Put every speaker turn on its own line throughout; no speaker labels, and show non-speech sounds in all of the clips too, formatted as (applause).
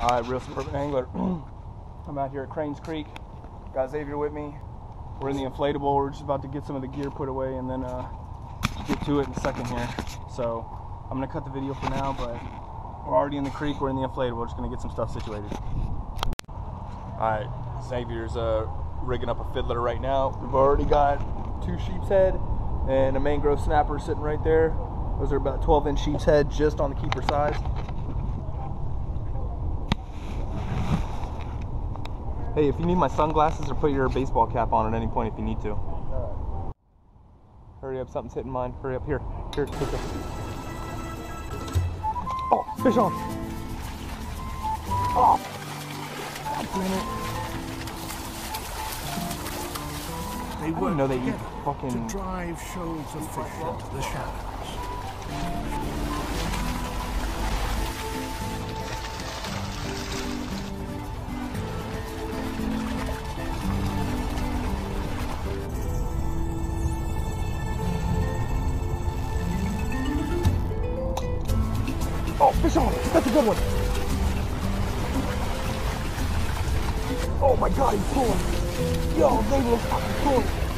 All right, Reel Suburban Angler. (clears throat) I'm out here at Cranes Creek. Got Xavier with me. We're in the inflatable. We're just about to get some of the gear put away and then uh, get to it in a second here. So I'm gonna cut the video for now, but we're already in the creek. We're in the inflatable. We're just gonna get some stuff situated. All right, Xavier's uh, rigging up a fiddler right now. We've already got two sheepshead and a mangrove snapper sitting right there. Those are about 12 inch sheepshead just on the keeper size. Hey, if you need my sunglasses or put your baseball cap on at any point if you need to. Hurry up, something's hitting mine. Hurry up, here. Here, take this. Oh, fish on! Oh! God damn it.
They work
know they eat fucking-
to drive shoals of fish into the shallows.
Good one! Oh my god, he's pulling! Yo, Xavier, fucking pulling!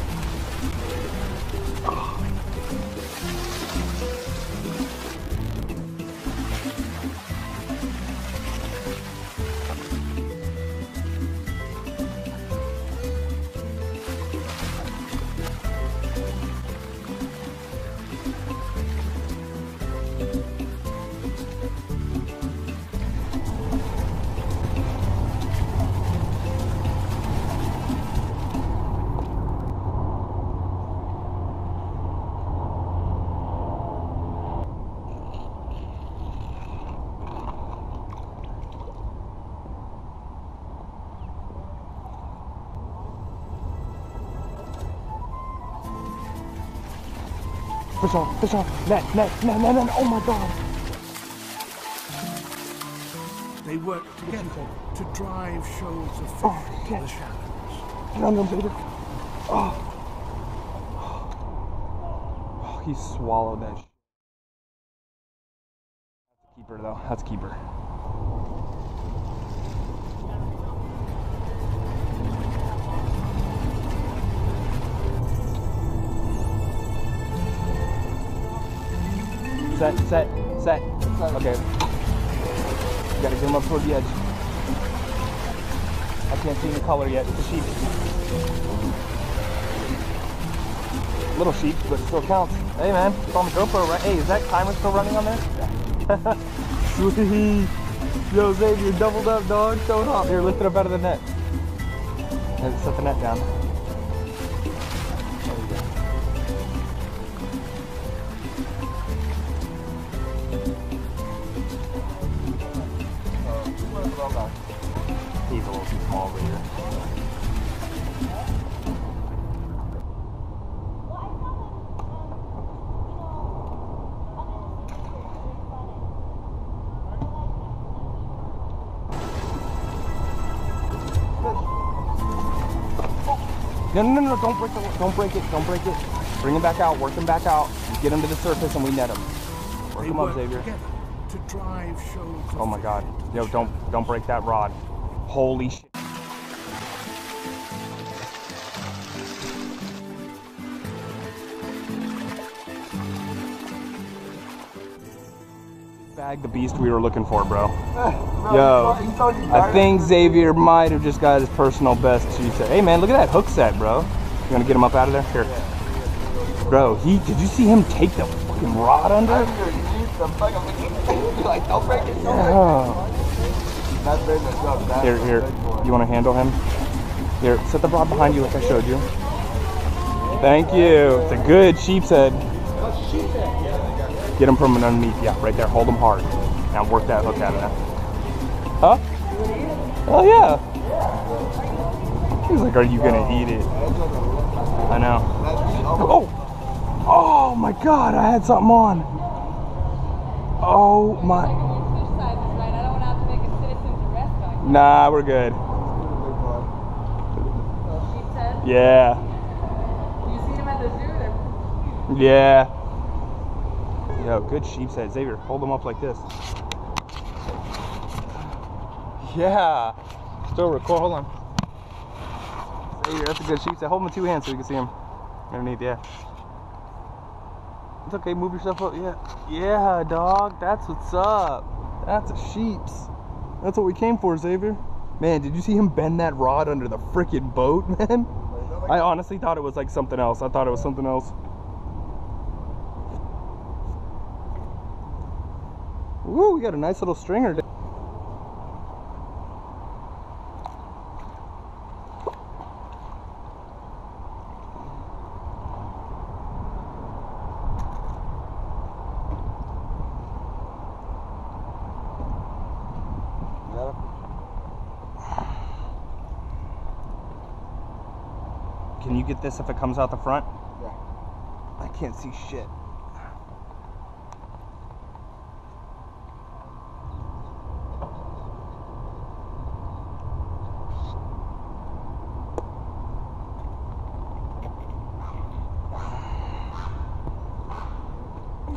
Fish on, fish on! Net, net, net, net, net! Oh my god!
They work together to drive shoals of oh, fish
Oh,
into
shit.
the shallows.
Get on them, Xavier! Oh! Oh, he swallowed that That's a keeper, though. That's a keeper. Set, set, set. Okay. You gotta get him up toward the edge. I can't see any color yet. It's a sheep. Little sheep, but it still counts. Hey man, it's on the GoPro, right? Hey, is that timer still running on there? (laughs) Sweet. Yo, Xavier, doubled up, dog. Show it off. Here, lift it up out of the net. And set the net down. There we go. He's a little too small over here. No, no, no, no, don't break it, don't break it, don't break it. Bring him back out, work him back out, get him to the surface and we net him. Work him up, Xavier.
Together to drive shoals of
Oh my god. Yo, don't don't break that rod. Holy shit. Bag the beast we were looking for, bro. Yo, I think Xavier might have just got his personal best sheepshead. Hey man, look at that hook set, bro. You gonna get him up out of there? Here. Bro, he did you see him take the fucking rod under?
Don't break it. That's
Here, here. You want to handle him? Here, set the rod behind you like I showed you. Thank you. It's a good sheepshead. Get him from an underneath. Yeah, right there. Hold him hard. Now work that hook out of there. Huh? Oh yeah. He's like, are you gonna eat it? I know. Oh! Oh my God! I had something on. Oh my. Nah, we're good. Yeah.
you seen him at the zoo?
Yeah. Yo, good sheepshead. Xavier, hold them up like this. Yeah. Still record. Hold on. Xavier, that's a good sheepshead. Hold them two hands so you can see them underneath. Yeah. It's okay. Move yourself up. Yeah. Yeah, dog. That's what's up. That's a sheep's. That's what we came for, Xavier. Man, did you see him bend that rod under the freaking boat, (laughs) man? I honestly thought it was like something else. I thought it was something else. Woo, we got a nice little stringer. Can you get this if it comes out the front?
Yeah.
I can't see shit.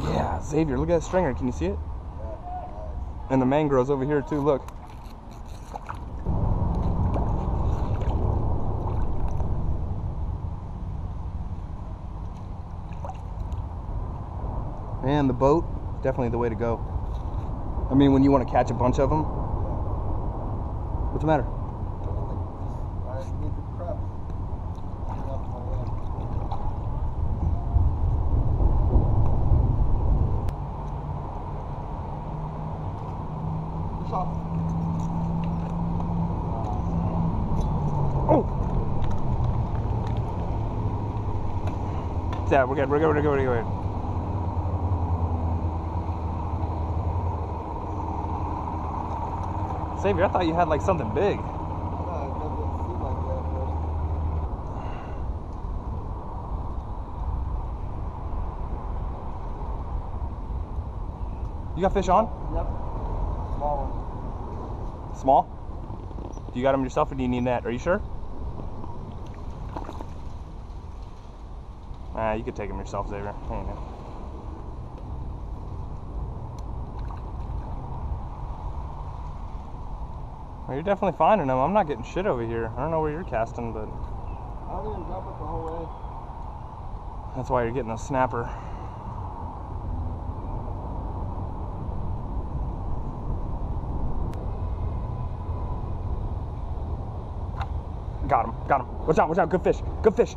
Yeah, Xavier, look at that stringer. Can you see it? And the mangroves over here too, look. Man, the boat, definitely the way to go. I mean, when you want to catch a bunch of them. What's the matter? Oh! Yeah, we're good, we're good, we're good, we're good. We're good. Xavier, I thought you had like something big.
No, it doesn't seem like that at first.
You got fish on?
Yep. Small one.
Small? Do you got them yourself or do you need that? Are you sure? Ah, you could take them yourself, Xavier. There you go. Well, you're definitely finding them. I'm not getting shit over here. I don't know where you're casting, but
I didn't drop it the whole way.
that's why you're getting a snapper. Got him. Got him. Watch out. Watch out. Good fish. Good fish.